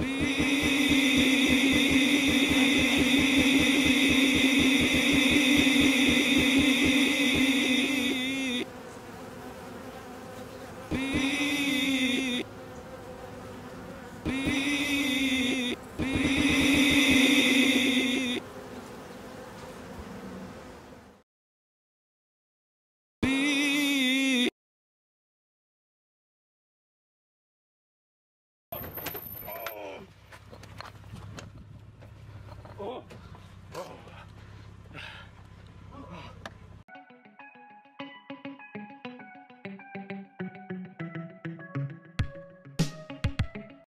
be Oh. Oh.